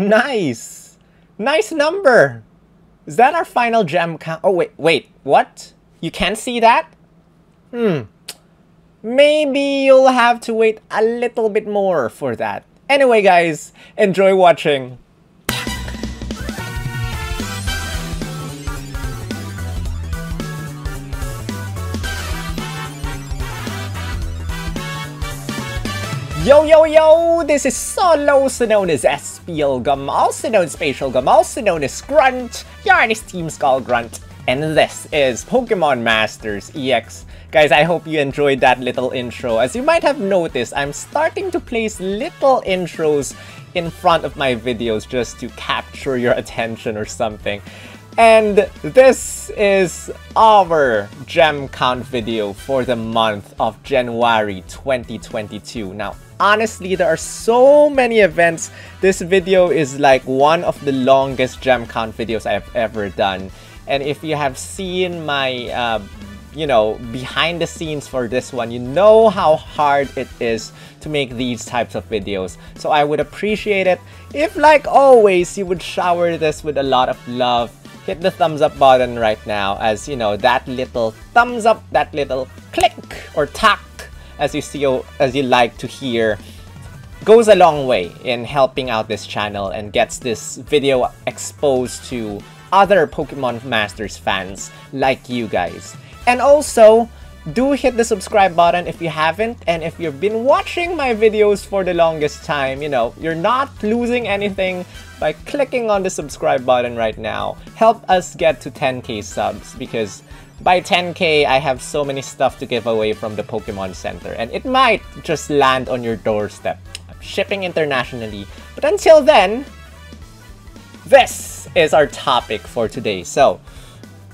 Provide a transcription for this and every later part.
Nice! Nice number! Is that our final gem count? Oh, wait, wait, what? You can't see that? Hmm. Maybe you'll have to wait a little bit more for that. Anyway, guys, enjoy watching. Yo, yo, yo! This is Solo, also known as SPL Gum, also known as Spatial Gum, also known as Grunt, Yarny's Team Skull Grunt, and this is Pokemon Masters EX. Guys, I hope you enjoyed that little intro. As you might have noticed, I'm starting to place little intros in front of my videos just to capture your attention or something. And this is our gem count video for the month of January 2022. Now, honestly, there are so many events. This video is like one of the longest gem count videos I've ever done. And if you have seen my, uh, you know, behind the scenes for this one, you know how hard it is to make these types of videos. So I would appreciate it if, like always, you would shower this with a lot of love hit the thumbs up button right now as you know that little thumbs up that little click or tack as you see as you like to hear goes a long way in helping out this channel and gets this video exposed to other Pokemon Masters fans like you guys. And also, do hit the subscribe button if you haven't and if you've been watching my videos for the longest time, you know, you're not losing anything by clicking on the subscribe button right now. Help us get to 10k subs because by 10k, I have so many stuff to give away from the Pokemon Center and it might just land on your doorstep. I'm shipping internationally. But until then, this is our topic for today. So,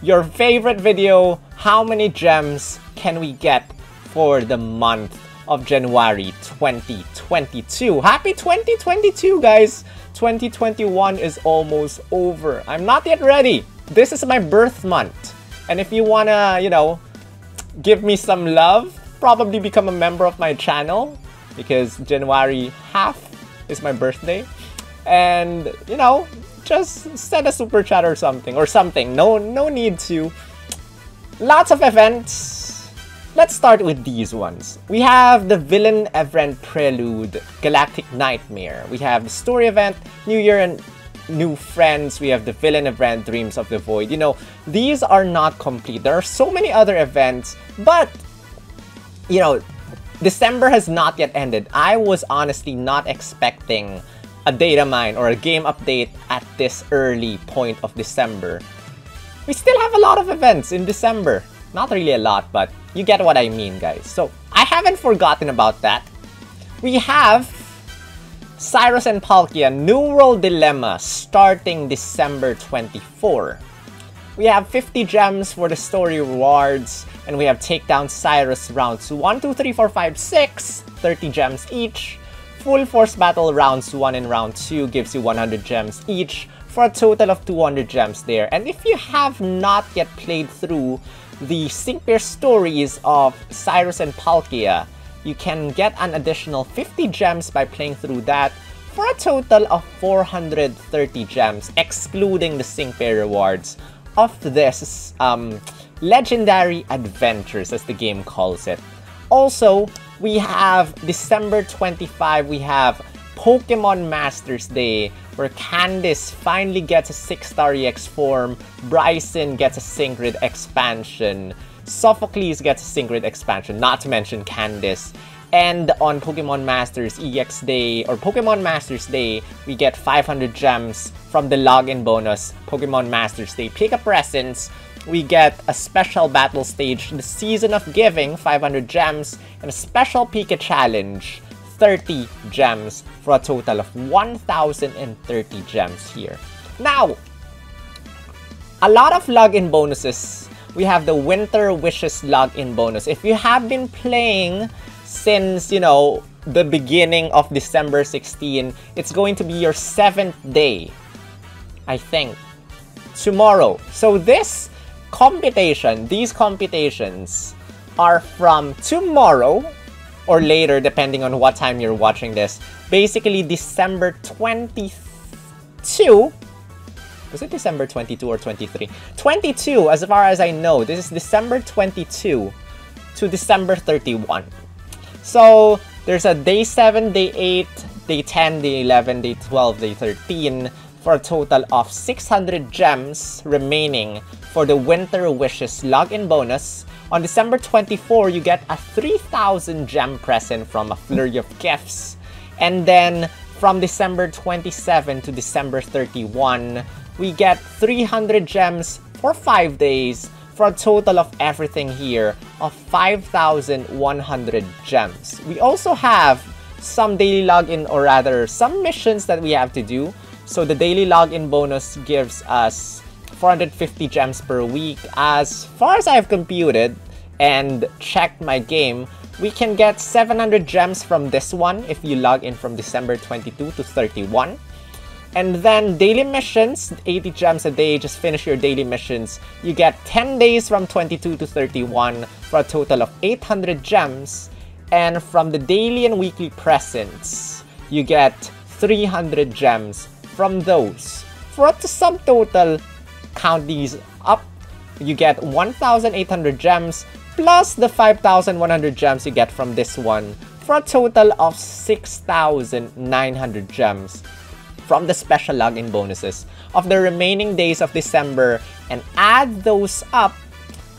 your favorite video, how many gems can we get for the month of January 2022? Happy 2022, guys! 2021 is almost over. I'm not yet ready. This is my birth month. And if you wanna, you know, give me some love, probably become a member of my channel because January half is my birthday. And, you know, just send a super chat or something or something. No no need to. Lots of events. Let's start with these ones. We have the Villain Event Prelude, Galactic Nightmare. We have the story event, New Year and new friends. We have the villain event, Dreams of the Void. You know, these are not complete. There are so many other events, but, you know, December has not yet ended. I was honestly not expecting a data mine or a game update at this early point of December. We still have a lot of events in December. Not really a lot, but you get what I mean, guys. So, I haven't forgotten about that. We have Cyrus and Palkia New World Dilemma starting December 24. We have 50 gems for the story rewards, and we have Takedown Cyrus rounds 1, 2, 3, 4, 5, 6, 30 gems each. Full Force Battle rounds 1 and round 2 gives you 100 gems each for a total of 200 gems there. And if you have not yet played through the Sync stories of Cyrus and Palkia, you can get an additional 50 gems by playing through that for a total of 430 gems, excluding the sync pair rewards of this um, legendary adventures, as the game calls it. Also, we have December 25, we have Pokemon Masters Day, where Candice finally gets a 6-star EX form, Brycen gets a Syncgrid expansion, Sophocles gets a Syncgrid expansion, not to mention Candice. And on Pokemon Masters EX Day or Pokemon Masters Day, we get 500 gems from the login bonus Pokemon Masters Day Pick a Presents. We get a special battle stage, the Season of Giving, 500 gems, and a special Pika Challenge, 30 gems, for a total of 1,030 gems here. Now, a lot of login bonuses we have the Winter Wishes login bonus. If you have been playing since, you know, the beginning of December 16, it's going to be your seventh day, I think, tomorrow. So this computation, these computations are from tomorrow or later, depending on what time you're watching this. Basically, December 20th 22 was it December 22 or 23? 22, as far as I know. This is December 22 to December 31. So, there's a day 7, day 8, day 10, day 11, day 12, day 13 for a total of 600 gems remaining for the Winter Wishes login bonus. On December 24, you get a 3,000 gem present from a flurry of gifts. And then from December 27 to December 31, we get 300 gems for 5 days for a total of everything here of 5,100 gems. We also have some daily login or rather some missions that we have to do. So the daily login bonus gives us 450 gems per week. As far as I've computed and checked my game, we can get 700 gems from this one if you log in from December 22 to 31. And then daily missions, 80 gems a day, just finish your daily missions. You get 10 days from 22 to 31 for a total of 800 gems. And from the daily and weekly presents, you get 300 gems from those. For a subtotal, count these up, you get 1,800 gems plus the 5,100 gems you get from this one for a total of 6,900 gems from the special login bonuses of the remaining days of December and add those up,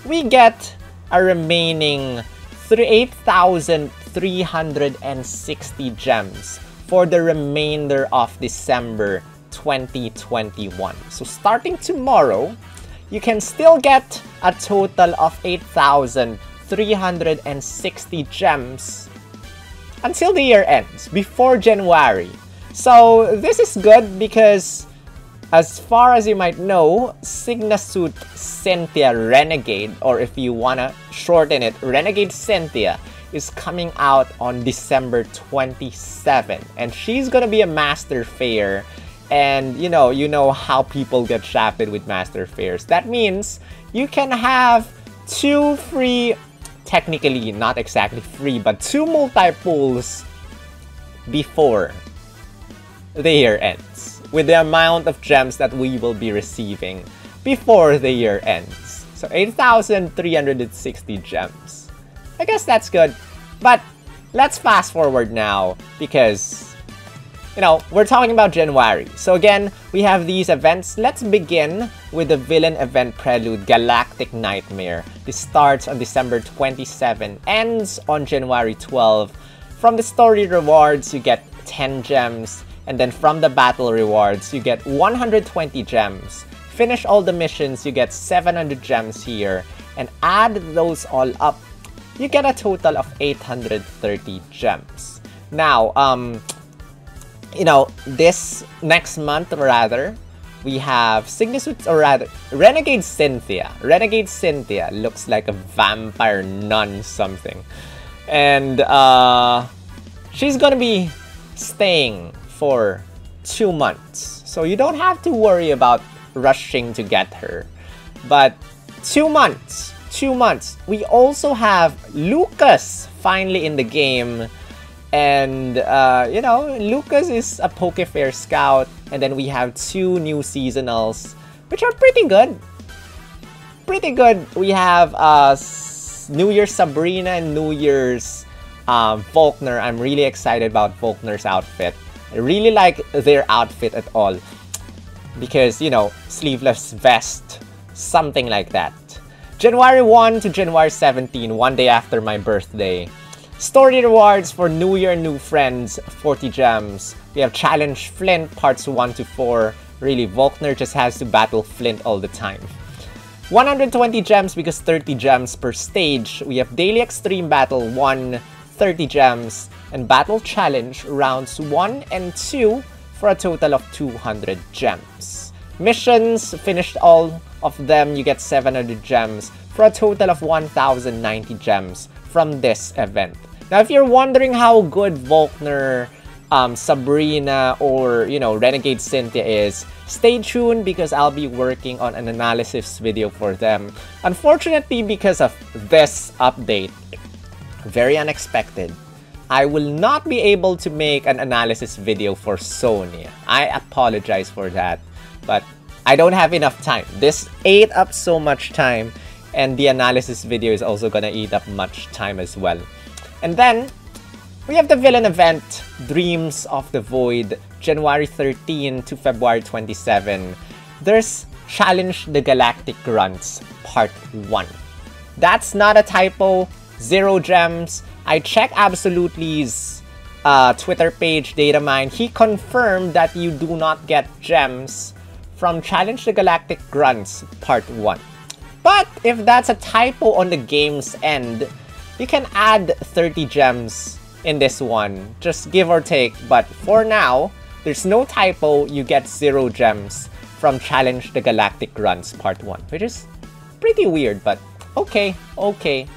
we get a remaining 8,360 gems for the remainder of December 2021. So starting tomorrow, you can still get a total of 8,360 gems until the year ends, before January. So this is good because as far as you might know, Sygna Suit Cynthia Renegade, or if you wanna shorten it, Renegade Cynthia, is coming out on December 27. And she's gonna be a Master Fair and you know you know how people get shafted with master fairs that means you can have two free technically not exactly free but two multi-pools before the year ends with the amount of gems that we will be receiving before the year ends so 8360 gems i guess that's good but let's fast forward now because you know, we're talking about January. So again, we have these events. Let's begin with the villain event prelude, Galactic Nightmare. This starts on December 27, ends on January 12. From the story rewards, you get 10 gems. And then from the battle rewards, you get 120 gems. Finish all the missions, you get 700 gems here. And add those all up, you get a total of 830 gems. Now, um, you know, this next month rather, we have Sygna Suit, or rather, Renegade Cynthia. Renegade Cynthia looks like a vampire nun something. And uh, she's gonna be staying for two months. So you don't have to worry about rushing to get her. But two months, two months. We also have Lucas finally in the game and, uh, you know, Lucas is a Pokefair scout. And then we have two new seasonals, which are pretty good. Pretty good. We have uh, New Year's Sabrina and New Year's um, Volkner. I'm really excited about Volkner's outfit. Really like their outfit at all. Because, you know, sleeveless vest, something like that. January 1 to January 17, one day after my birthday. Story rewards for New Year, New Friends, 40 gems. We have Challenge Flint, parts 1 to 4. Really, Volkner just has to battle Flint all the time. 120 gems because 30 gems per stage. We have Daily Extreme Battle 1, 30 gems, and Battle Challenge rounds 1 and 2 for a total of 200 gems. Missions, finished all of them, you get 700 gems for a total of 1090 gems from this event. Now, if you're wondering how good Volkner, um, Sabrina, or, you know, Renegade Cynthia is, stay tuned because I'll be working on an analysis video for them. Unfortunately, because of this update, very unexpected, I will not be able to make an analysis video for Sony. I apologize for that, but I don't have enough time. This ate up so much time, and the analysis video is also gonna eat up much time as well. And then, we have the villain event, Dreams of the Void, January 13 to February 27. There's Challenge the Galactic Grunts, Part 1. That's not a typo, zero gems. I checked Absol-utely's uh, Twitter page, Datamine. He confirmed that you do not get gems from Challenge the Galactic Grunts Part 1. But if that's a typo on the game's end, you can add 30 gems in this one, just give or take. But for now, there's no typo, you get 0 gems from Challenge the Galactic Grunts Part 1, which is pretty weird, but okay, okay.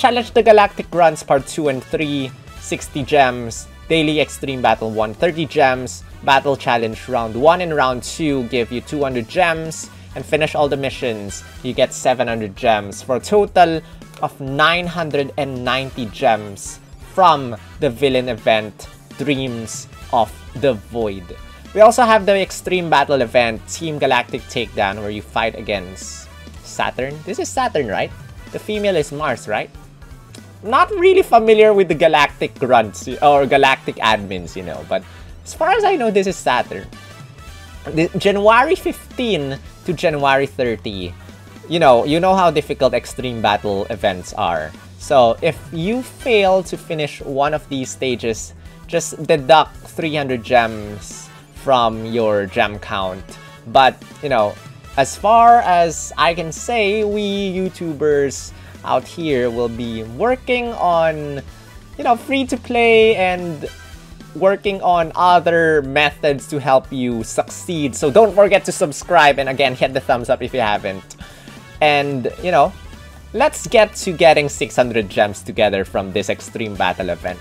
Challenge the Galactic Grunts Part 2 and 3, 60 gems. Daily Extreme Battle 1, 30 gems. Battle Challenge Round 1 and Round 2 give you 200 gems. And finish all the missions, you get 700 gems for a total of 990 gems from the villain event Dreams of the Void. We also have the Extreme Battle event Team Galactic Takedown where you fight against Saturn. This is Saturn, right? The female is Mars, right? Not really familiar with the Galactic Grunts or Galactic Admins, you know, but as far as I know, this is Saturn. The, January 15 to January 30, you know, you know how difficult extreme battle events are. So if you fail to finish one of these stages, just deduct 300 gems from your gem count. But, you know, as far as I can say, we YouTubers out here will be working on, you know, free to play and working on other methods to help you succeed. So don't forget to subscribe and again, hit the thumbs up if you haven't. And, you know, let's get to getting 600 gems together from this extreme battle event.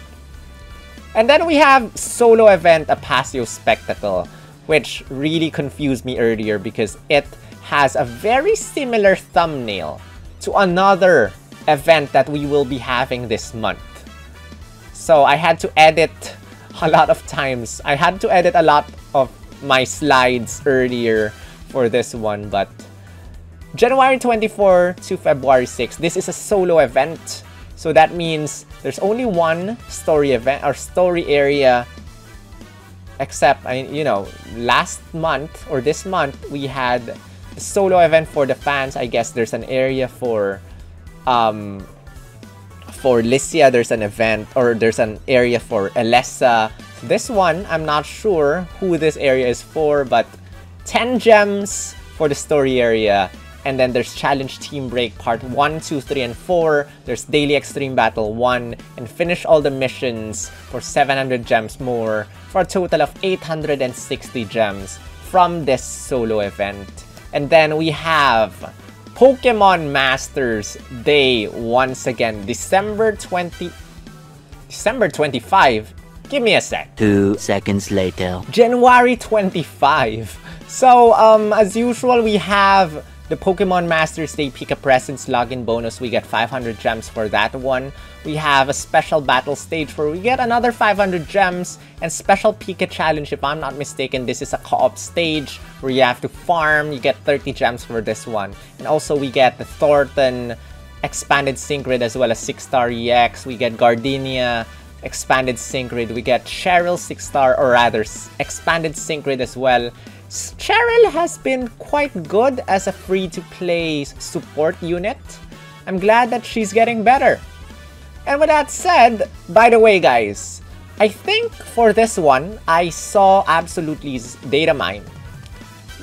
And then we have solo event a Apasio Spectacle, which really confused me earlier because it has a very similar thumbnail to another event that we will be having this month. So I had to edit a lot of times. I had to edit a lot of my slides earlier for this one, but January 24 to February 6, this is a solo event. So that means there's only one story event or story area except I you know last month or this month we had solo event for the fans i guess there's an area for um for Lisia there's an event or there's an area for Elesa this one i'm not sure who this area is for but 10 gems for the story area and then there's Challenge Team Break Part 1, 2, 3, and 4. There's Daily Extreme Battle 1. And finish all the missions for 700 gems more for a total of 860 gems from this solo event. And then we have Pokemon Masters Day once again, December 20... December 25? Give me a sec. Two seconds later. January 25. So, um, as usual, we have the Pokemon Masters Day Pika Presents login bonus, we get 500 gems for that one. We have a special battle stage where we get another 500 gems and special Pika challenge if I'm not mistaken. This is a co-op stage where you have to farm. You get 30 gems for this one. And also we get the Thornton expanded sync grid as well as 6-star EX. We get Gardenia expanded sync grid. We get Cheryl 6-star or rather expanded sync grid as well. Cheryl has been quite good as a free-to-play support unit. I'm glad that she's getting better. And with that said, by the way guys, I think for this one, I saw Absol-utely's data mine.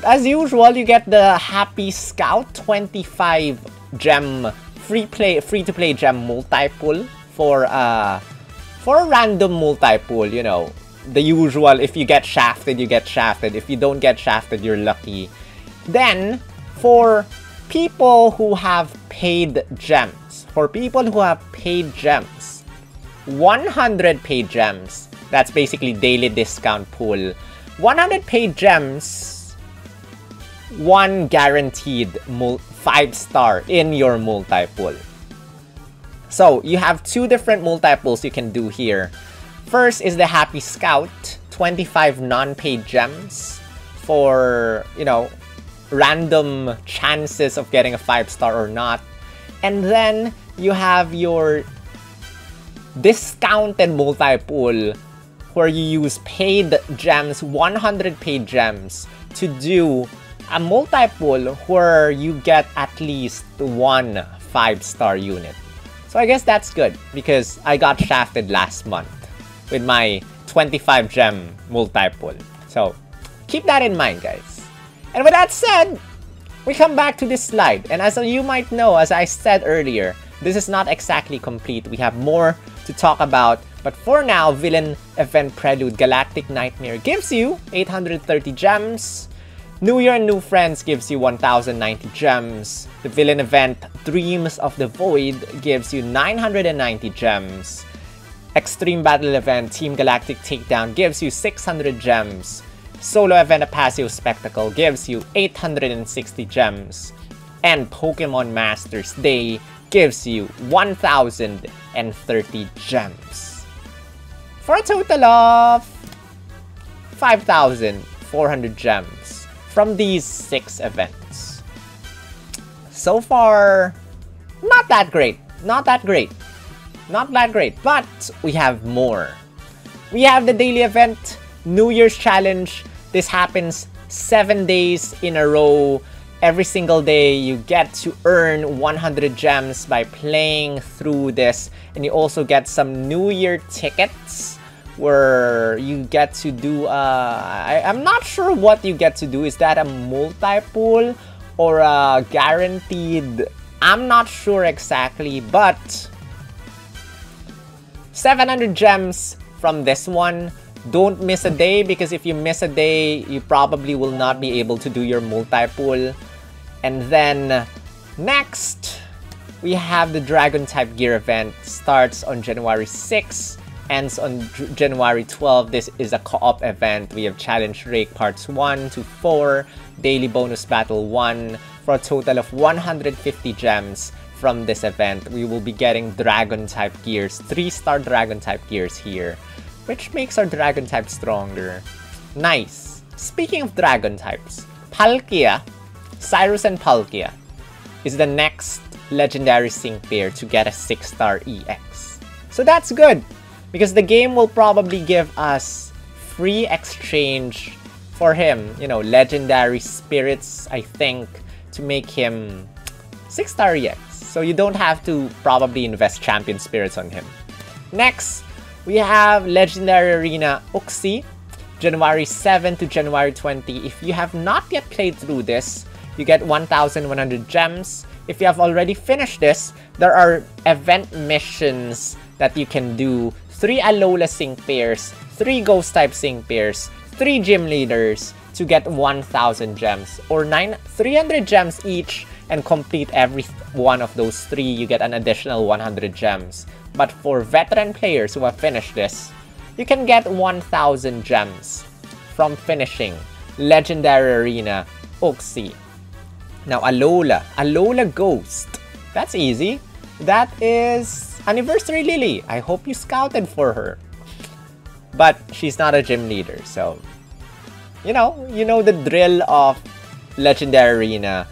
As usual, you get the Happy Scout 25 gem free play free to play gem multi-pull for uh for a random multi-pull, you know the usual, if you get shafted, you get shafted. If you don't get shafted, you're lucky. Then, for people who have paid gems, for people who have paid gems, 100 paid gems, that's basically daily discount pool. 100 paid gems, one guaranteed 5 star in your multi-pool. So you have two different multiples you can do here. First is the Happy Scout, 25 non-paid gems for, you know, random chances of getting a 5 star or not. And then you have your discounted multi-pool where you use paid gems, 100 paid gems to do a multi-pool where you get at least one 5-star unit. So I guess that's good because I got shafted last month with my 25 gem multi-pull. So keep that in mind guys. And with that said, we come back to this slide. And as you might know, as I said earlier, this is not exactly complete. We have more to talk about. But for now, Villain Event Prelude Galactic Nightmare gives you 830 gems. New Year and New Friends gives you 1090 gems. The Villain Event Dreams of the Void gives you 990 gems. Extreme Battle Event Team Galactic Takedown gives you 600 gems. Solo Event Apasio Spectacle gives you 860 gems. And Pokemon Masters Day gives you 1030 gems. For a total of 5400 gems from these 6 events. So far, not that great. Not that great. Not that great, but we have more. We have the daily event, New Year's Challenge. This happens 7 days in a row every single day you get to earn 100 gems by playing through this and you also get some new year tickets where you get to do uh I, i'm not sure what you get to do is that a multi-pool or a guaranteed i'm not sure exactly but 700 gems from this one don't miss a day because if you miss a day, you probably will not be able to do your multi-pool. And then next, we have the Dragon type gear event. Starts on January 6, ends on January 12. This is a co-op event. We have Challenge Drake Parts 1 to 4, Daily Bonus Battle 1, for a total of 150 gems from this event. We will be getting Dragon type gears, 3-star Dragon type gears here which makes our dragon type stronger. Nice. Speaking of dragon types, Palkia, Cyrus and Palkia is the next legendary sync pair to get a 6-star EX. So that's good, because the game will probably give us free exchange for him, you know, legendary spirits, I think, to make him 6-star EX. So you don't have to probably invest champion spirits on him. Next, we have Legendary Arena Uxie, January 7 to January 20. If you have not yet played through this, you get 1,100 gems. If you have already finished this, there are event missions that you can do. 3 Alola sync pairs, 3 Ghost type sync pairs, 3 gym leaders to get 1,000 gems or 9 300 gems each and complete every one of those 3 you get an additional 100 gems. But for veteran players who have finished this, you can get 1000 gems from finishing Legendary Arena Uxie. Now Alola, Alola Ghost. That's easy. That is Anniversary Lillie. I hope you scouted for her. But she's not a gym leader, so you know, you know the drill of Legendary Arena.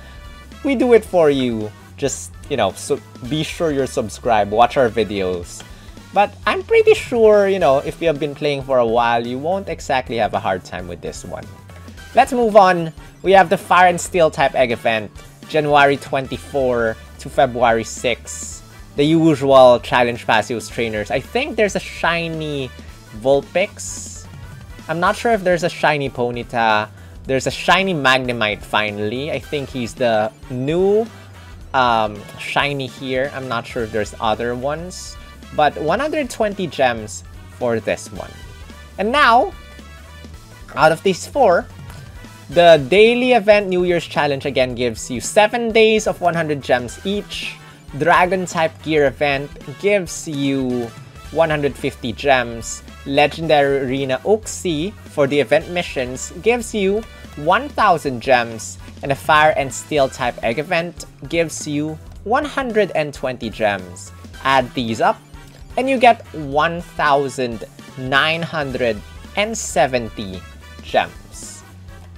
We do it for you. Just you know, so be sure you're subscribed, watch our videos. But I'm pretty sure, you know, if you have been playing for a while, you won't exactly have a hard time with this one. Let's move on. We have the Fire and Steel type egg event, January 24 to February 6. The usual Challenge Pasios trainers. I think there's a shiny Vulpix. I'm not sure if there's a shiny Ponyta. There's a shiny Magnemite finally. I think he's the new um, shiny here. I'm not sure if there's other ones. But 120 gems for this one. And now, out of these four, the daily event New Year's challenge again gives you 7 days of 100 gems each. Dragon type gear event gives you 150 gems. Legendary Arena Uxie for the event missions gives you 1000 gems and the Fire and Steel type egg event gives you 120 gems. Add these up, and you get 1,970 gems.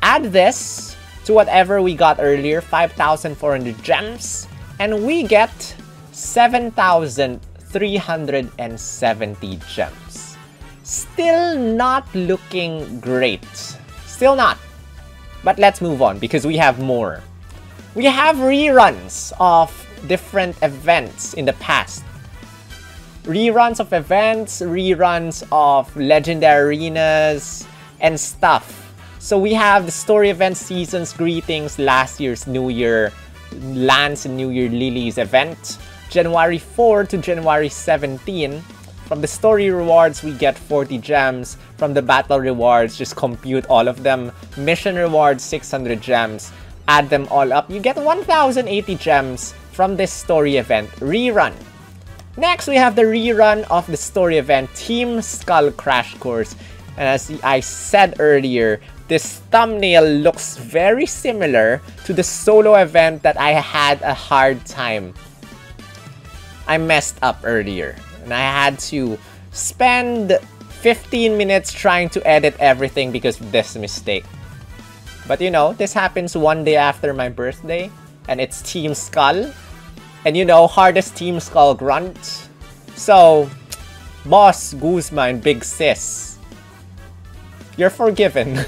Add this to whatever we got earlier, 5,400 gems, and we get 7,370 gems. Still not looking great. Still not. But let's move on because we have more. We have reruns of different events in the past. Reruns of events, reruns of legendary arenas, and stuff. So we have the story event seasons greetings, last year's New Year Lance and New Year Lilies event, January 4 to January 17. From the story rewards, we get 40 gems. From the battle rewards, just compute all of them. Mission rewards, 600 gems. Add them all up, you get 1080 gems from this story event rerun. Next, we have the rerun of the story event Team Skull Crash Course. And as I said earlier, this thumbnail looks very similar to the solo event that I had a hard time. I messed up earlier and I had to spend 15 minutes trying to edit everything because of this mistake. But you know, this happens one day after my birthday, and it's Team Skull. And you know, hardest Team Skull grunt. So, Boss Guzman, Big Sis, you're forgiven.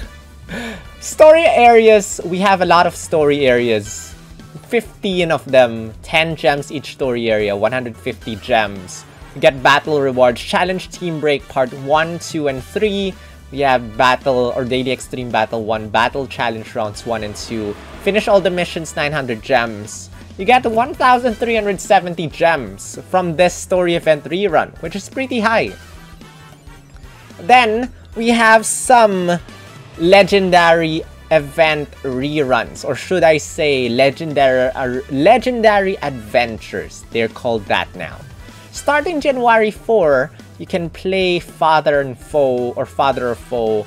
story areas, we have a lot of story areas. 15 of them, 10 gems each story area, 150 gems. Get battle rewards, challenge team break part 1, 2, and 3. We have Battle or Daily Extreme Battle 1, Battle Challenge Rounds 1 and 2. Finish all the missions, 900 gems. You get 1,370 gems from this story event rerun, which is pretty high. Then, we have some legendary event reruns, or should I say legendary, uh, legendary adventures. They're called that now. Starting January 4, you can play Father and Foe or Father of Foe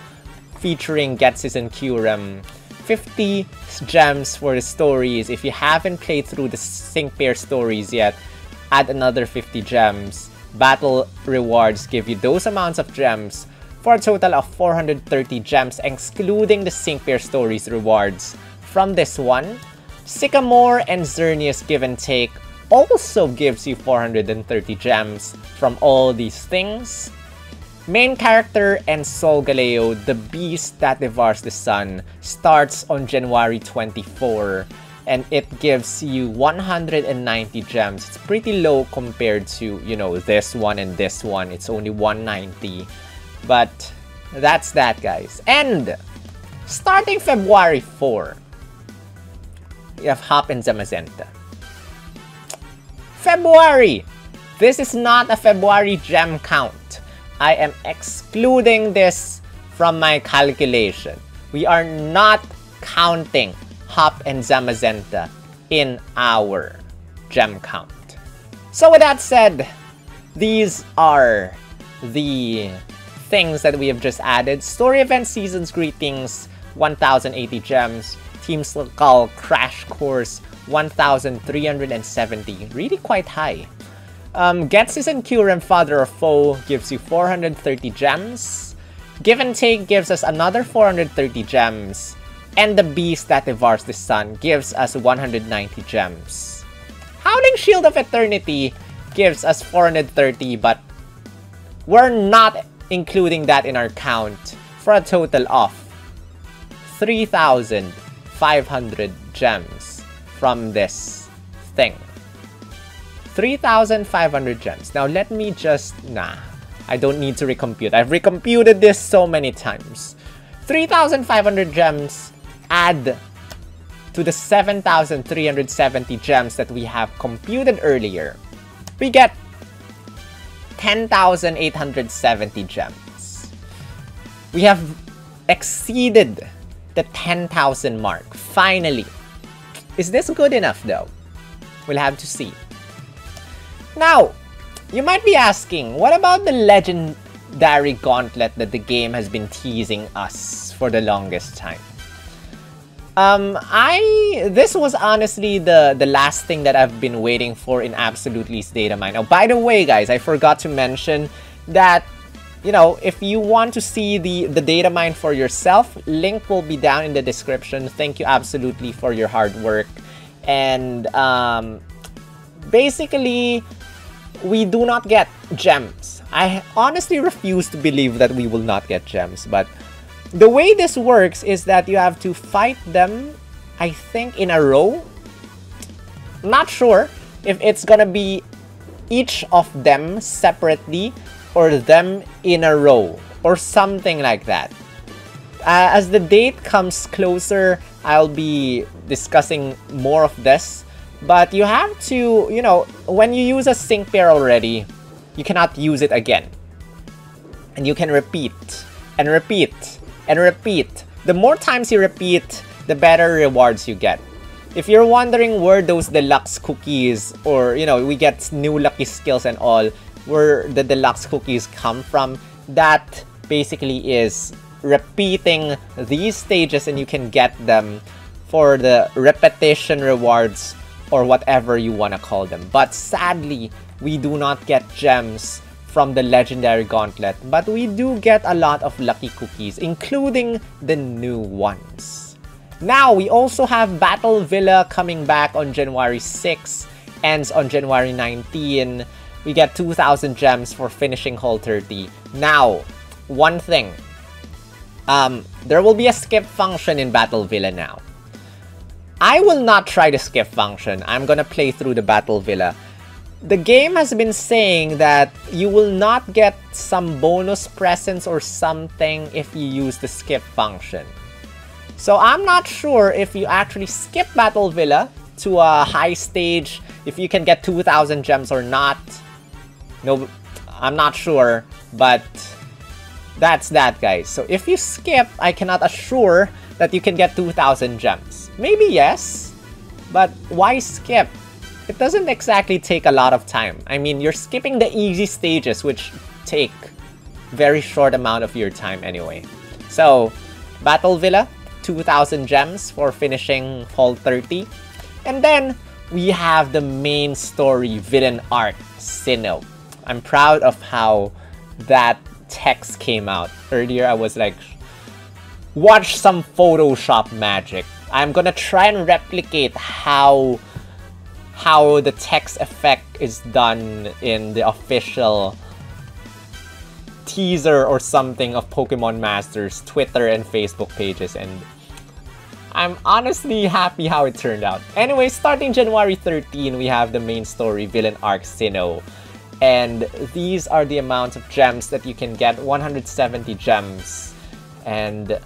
featuring Ghetsis and Kyurem. 50 gems for the stories. If you haven't played through the Sync Pair stories yet, add another 50 gems. Battle rewards give you those amounts of gems for a total of 430 gems excluding the Sync Pair stories rewards. From this one, Sycamore and Xerneas Give and Take also gives you 430 gems from all these things. Main character and Solgaleo, the beast that devours the sun, starts on January 24 and it gives you 190 gems. It's pretty low compared to, you know, this one and this one. It's only 190. But that's that, guys. And starting February 4, you have Hop and Zamazenta. February! This is not a February gem count. I am excluding this from my calculation. We are not counting Hop and Zamazenta in our gem count. So with that said, these are the things that we have just added. Story event seasons greetings, 1080 gems. Team Skull Crash Course, 1,370. Really quite high. Um, Ghetsis and Kyurem Father of Foe gives you 430 gems. Give and Take gives us another 430 gems. And the Beast that devours the Sun gives us 190 gems. Howling Shield of Eternity gives us 430, but we're not including that in our count for a total of 3,500 gems from this thing. 3,500 gems. Now let me just... Nah, I don't need to recompute. I've recomputed this so many times. 3,500 gems add to the 7,370 gems that we have computed earlier. We get 10,870 gems. We have exceeded the 10,000 mark, finally. Is this good enough though? We'll have to see. Now, you might be asking, what about the legendary gauntlet that the game has been teasing us for the longest time? Um, I this was honestly the the last thing that I've been waiting for in Absol-utely's data mine. Oh, by the way, guys, I forgot to mention that you know if you want to see the the data mine for yourself, link will be down in the description. Thank you Absol-utely for your hard work, and um, basically we do not get gems. I honestly refuse to believe that we will not get gems, but the way this works is that you have to fight them, I think, in a row. Not sure if it's gonna be each of them separately or them in a row or something like that. Uh, as the date comes closer, I'll be discussing more of this. But you have to, you know, when you use a sync pair already, you cannot use it again. And you can repeat and repeat and repeat. The more times you repeat, the better rewards you get. If you're wondering where those deluxe cookies or, you know, we get new lucky skills and all, where the deluxe cookies come from, that basically is repeating these stages and you can get them for the repetition rewards or whatever you want to call them. But sadly, we do not get gems from the legendary gauntlet, but we do get a lot of lucky cookies, including the new ones. Now, we also have Battle Villa coming back on January 6, ends on January 19. We get 2,000 gems for finishing Hall 30. Now, one thing. Um, there will be a skip function in Battle Villa now. I will not try the skip function. I'm gonna play through the Battle Villa the game has been saying that you will not get some bonus presents or something if you use the skip function. So I'm not sure if you actually skip Battle Villa to a high stage, if you can get 2,000 gems or not. No, I'm not sure, but that's that, guys. So if you skip, I cannot assure that you can get 2,000 gems. Maybe yes, but why skip? it doesn't exactly take a lot of time. I mean, you're skipping the easy stages, which take very short amount of your time anyway. So, Battle Villa, 2,000 gems for finishing Hall 30. And then, we have the main story villain arc, Sinnoh. I'm proud of how that text came out. Earlier, I was like, watch some Photoshop magic. I'm gonna try and replicate how how the text effect is done in the official teaser or something of Pokemon Masters Twitter and Facebook pages and I'm honestly happy how it turned out. Anyway, starting January 13, we have the main story Villain Arc Sinnoh. And these are the amount of gems that you can get, 170 gems. And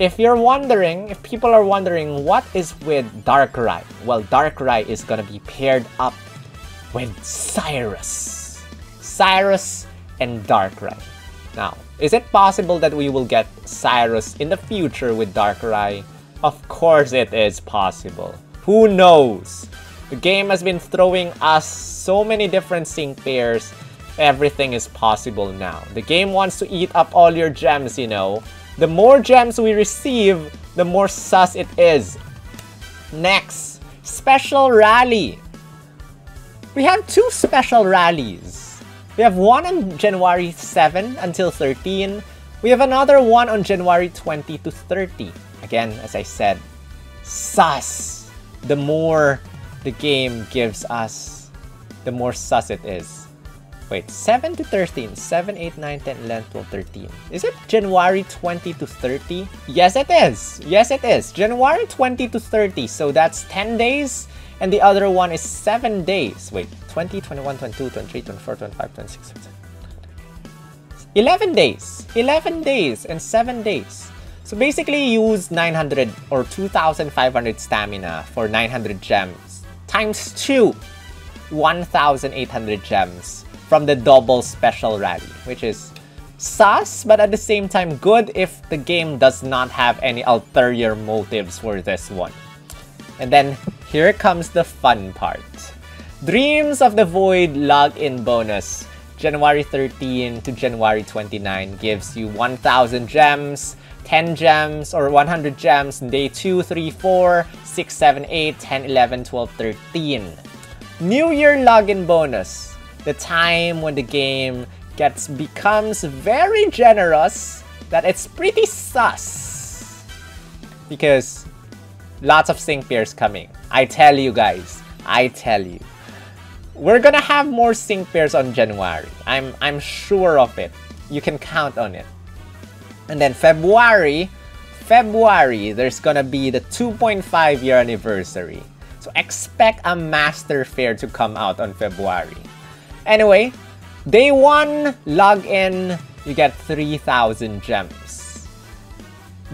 if you're wondering, if people are wondering what is with Darkrai, well, Darkrai is gonna be paired up with Cyrus. Cyrus and Darkrai. Now, is it possible that we will get Cyrus in the future with Darkrai? Of course it is possible. Who knows? The game has been throwing us so many different sync pairs. Everything is possible now. The game wants to eat up all your gems, you know. The more gems we receive, the more sus it is. Next, special rally. We have two special rallies. We have one on January 7 until 13. We have another one on January 20 to 30. Again, as I said, sus. The more the game gives us, the more sus it is. Wait, 7 to 13. 7, 8, 9, 10, 11, 12, 13. Is it January 20 to 30? Yes, it is. Yes, it is. January 20 to 30. So that's 10 days. And the other one is 7 days. Wait, 20, 21, 22, 23, 24, 25, 26, 27. 11 days. 11 days and 7 days. So basically use 900 or 2,500 stamina for 900 gems. Times 2. 1,800 gems from the double special rally, which is sus, but at the same time good if the game does not have any ulterior motives for this one. And then here comes the fun part. Dreams of the Void login bonus. January 13 to January 29 gives you 1,000 gems, 10 gems or 100 gems in day 2, 3, 4, 6, 7, 8, 10, 11, 12, 13. New Year login bonus. The time when the game gets becomes very generous that it's pretty sus. Because lots of sync pairs coming. I tell you guys. I tell you. We're gonna have more sync pairs on January. I'm I'm sure of it. You can count on it. And then February, February, there's gonna be the 2.5 year anniversary. So expect a master fair to come out on February. Anyway, day one, log in, you get 3,000 gems.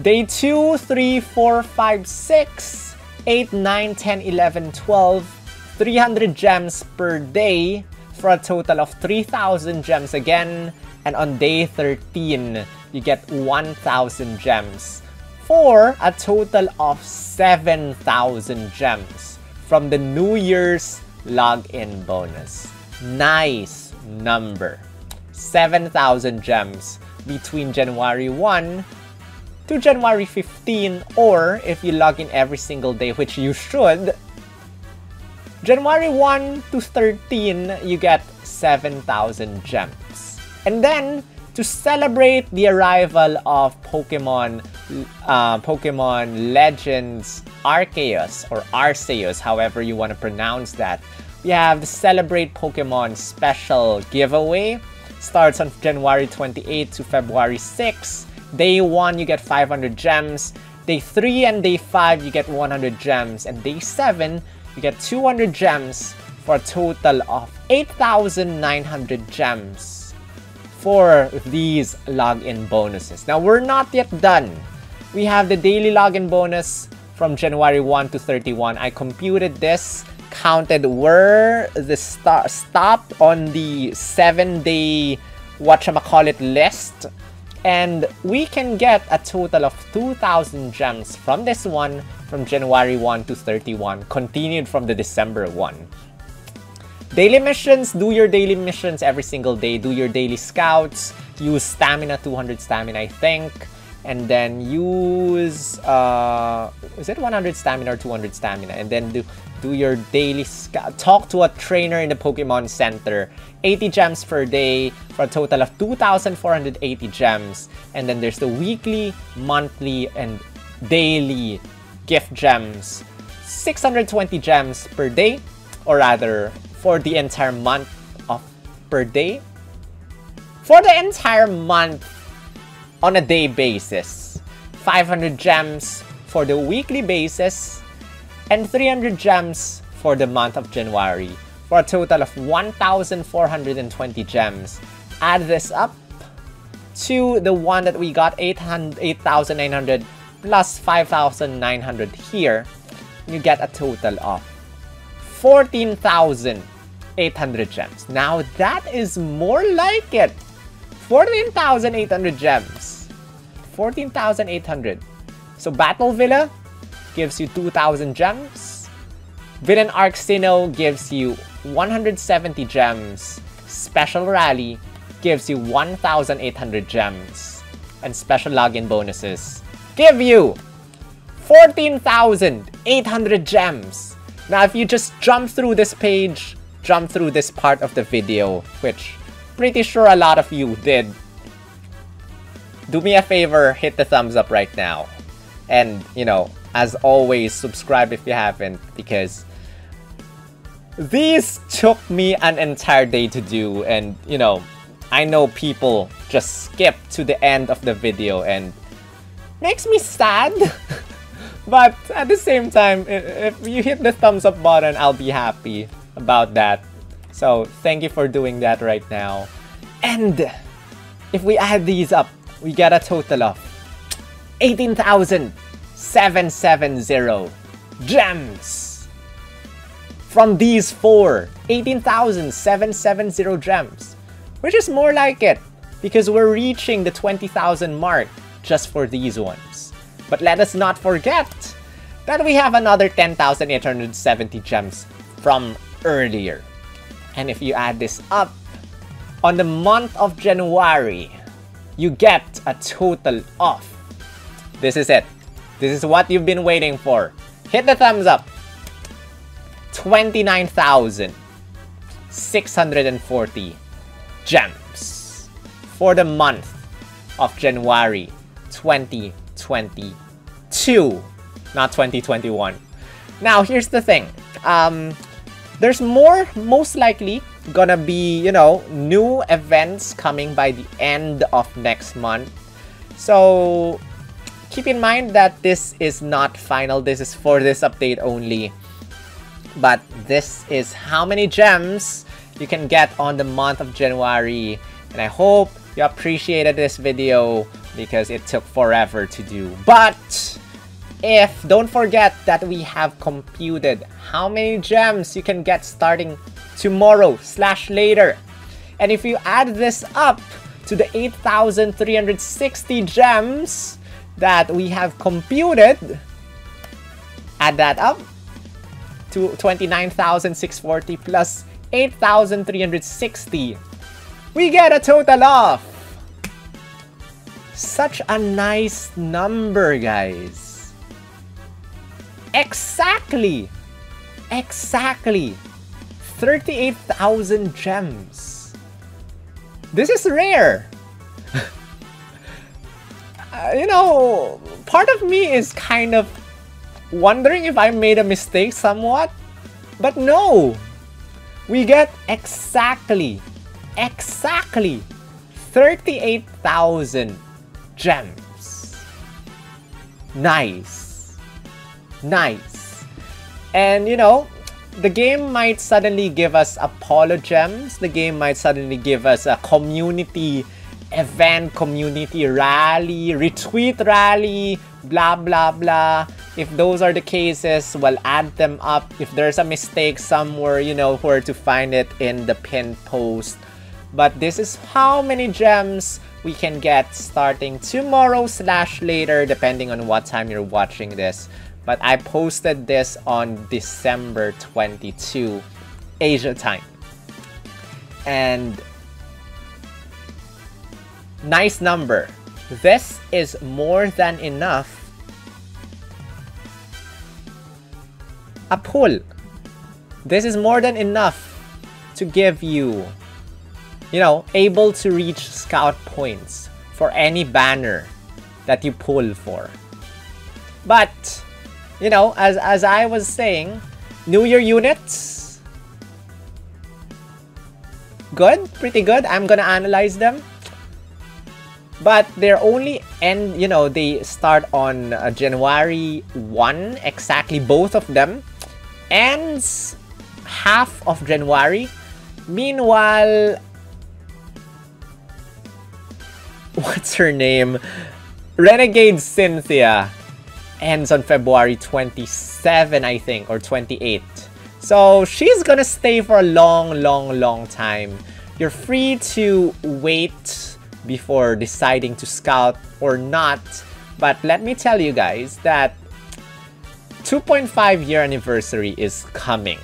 Day 2, 3, 4, 5, 6, 8, 9, 10, 11, 12, 300 gems per day for a total of 3,000 gems again. And on day 13, you get 1,000 gems for a total of 7,000 gems from the New Year's login bonus. Nice number. 7,000 gems between January 1 to January 15 or if you log in every single day, which you should, January 1 to 13, you get 7,000 gems. And then, to celebrate the arrival of Pokemon uh, Pokemon Legends Arceus or Arceus, however you want to pronounce that, we have the Celebrate Pokemon special giveaway. Starts on January 28 to February 6. Day 1, you get 500 gems. Day 3 and Day 5, you get 100 gems. And Day 7, you get 200 gems for a total of 8,900 gems for these login bonuses. Now, we're not yet done. We have the daily login bonus from January 1 to 31. I computed this, counted where the st stop on the 7-day whatchamacallit list and we can get a total of 2,000 gems from this one from January 1 to 31, continued from the December 1. Daily missions, do your daily missions every single day. Do your daily scouts, use stamina, 200 stamina I think. And then use, uh, is it 100 stamina or 200 stamina? And then do, do your daily talk to a trainer in the Pokemon Center. 80 gems per day for a total of 2,480 gems. And then there's the weekly, monthly, and daily gift gems. 620 gems per day, or rather, for the entire month of per day. For the entire month on a day basis. 500 gems for the weekly basis, and 300 gems for the month of January, for a total of 1,420 gems. Add this up to the one that we got 8,900 plus 5,900 here, you get a total of 14,800 gems. Now that is more like it. 14,800 gems. 14,800. So Battle Villa gives you 2,000 gems. Villain Arc Sinnoh gives you 170 gems. Special Rally gives you 1,800 gems. And special login bonuses give you 14,800 gems. Now, if you just jump through this page, jump through this part of the video, which pretty sure a lot of you did, do me a favor, hit the thumbs up right now. And, you know, as always, subscribe if you haven't, because these took me an entire day to do, and, you know, I know people just skip to the end of the video and makes me sad. but at the same time, if you hit the thumbs up button, I'll be happy about that. So thank you for doing that right now. And if we add these up, we get a total of 18,770 gems. From these four, 18,770 gems. Which is more like it, because we're reaching the 20,000 mark just for these ones. But let us not forget that we have another 10,870 gems from earlier. And if you add this up, on the month of January, you get a total off. This is it. This is what you've been waiting for. Hit the thumbs up. 29,640 gems for the month of January 2022, not 2021. Now, here's the thing. Um, there's more, most likely, gonna be, you know, new events coming by the end of next month. So, keep in mind that this is not final. This is for this update only. But this is how many gems you can get on the month of January. And I hope you appreciated this video because it took forever to do. But if don't forget that we have computed how many gems you can get starting tomorrow slash later. And if you add this up to the 8,360 gems that we have computed, add that up to 29,640 plus 8,360. We get a total of such a nice number, guys. Exactly. Exactly. 38,000 gems. This is rare. uh, you know, part of me is kind of wondering if I made a mistake somewhat. But no! We get exactly, exactly 38,000 gems. Nice. Nice. And you know, the game might suddenly give us Apollo gems. The game might suddenly give us a community event, community rally, retweet rally, blah blah blah. If those are the cases, well, add them up. If there's a mistake somewhere, you know where to find it in the pinned post. But this is how many gems we can get starting tomorrow slash later, depending on what time you're watching this. But I posted this on December 22, Asia time. And nice number. This is more than enough a pull. This is more than enough to give you, you know, able to reach scout points for any banner that you pull for. But, you know, as, as I was saying, New Year units, good, pretty good. I'm gonna analyze them. But they're only end, you know, they start on uh, January 1, exactly both of them ends half of January. Meanwhile, what's her name? Renegade Cynthia ends on February 27, I think, or 28. So she's gonna stay for a long, long, long time. You're free to wait before deciding to scout or not. But let me tell you guys that 2.5 year anniversary is coming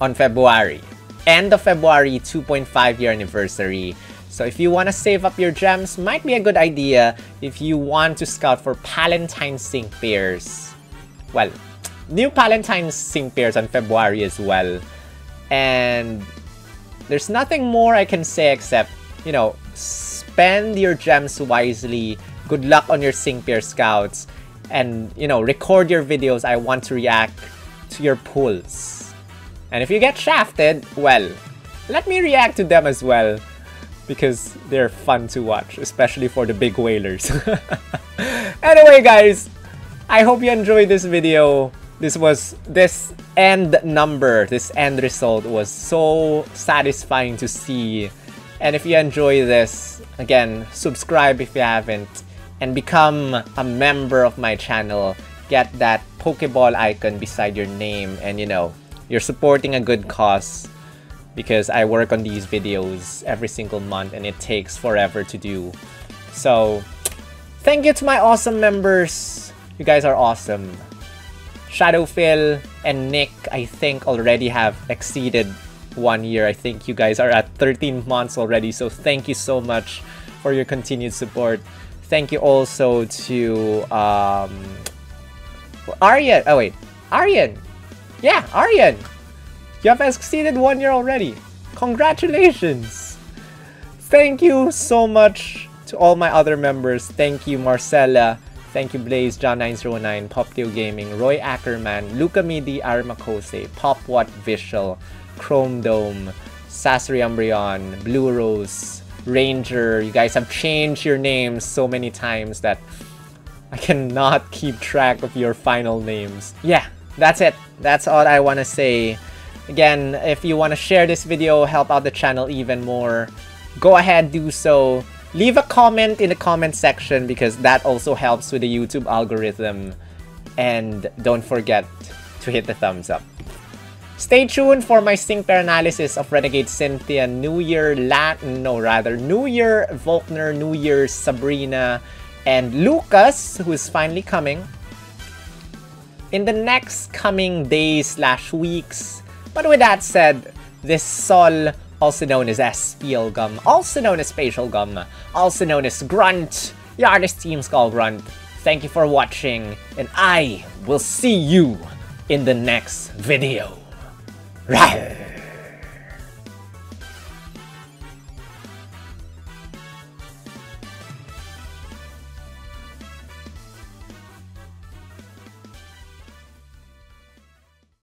on February. End of February, 2.5 year anniversary. So if you want to save up your gems, might be a good idea if you want to scout for Palantine sync pairs. Well, new Palantine sync pairs on February as well. And there's nothing more I can say except, you know, spend your gems wisely. Good luck on your sync pair scouts and you know record your videos I want to react to your pulls and if you get shafted well let me react to them as well because they're fun to watch especially for the big whalers. Anyway guys I hope you enjoyed this video. This was this end number this end result was so satisfying to see. And if you enjoy this again subscribe if you haven't and become a member of my channel. Get that Pokeball icon beside your name and you know, you're supporting a good cause because I work on these videos every single month and it takes forever to do. So, thank you to my awesome members. You guys are awesome. Shadowphil and Nick, I think, already have exceeded one year. I think you guys are at 13 months already. So thank you so much for your continued support. Thank you also to um, Aryan. Oh wait, Aryan. Yeah, Aryan. You have exceeded one year already. Congratulations. Thank you so much to all my other members. Thank you, Marcella. Thank you, Blaze, John909, PopTeo Gaming, Roy Ackerman, Luca Midi, Armakose, PopWatt Visual, Chrome Dome, Sasri Umbrion, Blue Rose, Ranger. You guys have changed your names so many times that I cannot keep track of your final names. Yeah, that's it. That's all I want to say. Again, if you want to share this video, help out the channel even more, go ahead, do so leave a comment in the comment section because that also helps with the YouTube algorithm. And don't forget to hit the thumbs up. Stay tuned for my sync pair analysis of Renegade Cynthia, New Year Latin, no rather, New Year Volkner, New Year Sabrina, and Lucas, who is finally coming. In the next coming days slash weeks. But with that said, this Sol also known as SPL Gum, also known as Spatial Gum, also known as Grunt, the artist Team Skull Grunt. Thank you for watching, and I will see you in the next video. Rawr.